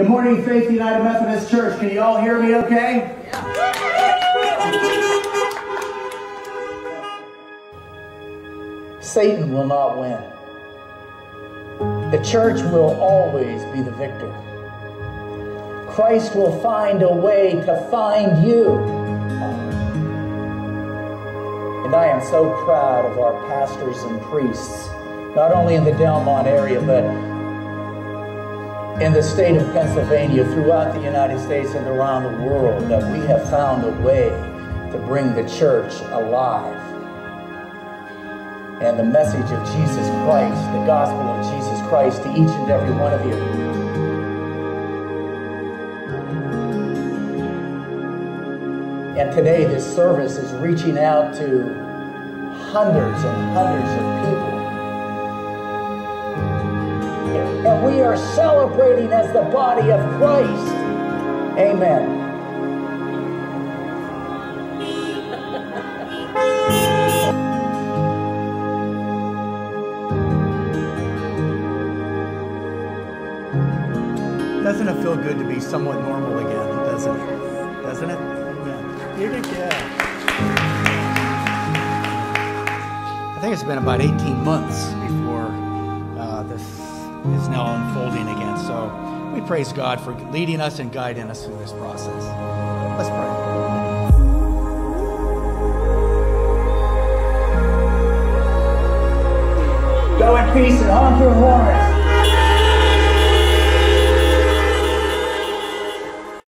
Good morning, Faith United Methodist Church. Can you all hear me okay? Satan will not win. The church will always be the victor. Christ will find a way to find you. And I am so proud of our pastors and priests, not only in the Delmont area, but in the state of Pennsylvania, throughout the United States and around the world, that we have found a way to bring the church alive. And the message of Jesus Christ, the gospel of Jesus Christ to each and every one of you. And today, this service is reaching out to hundreds and hundreds of people and we are celebrating as the body of Christ. Amen. Doesn't it feel good to be somewhat normal again? Doesn't it? Doesn't it? Yeah. I think it's been about 18 months before is now unfolding again. So we praise God for leading us and guiding us through this process. Let's pray. Go in peace and honk your horn.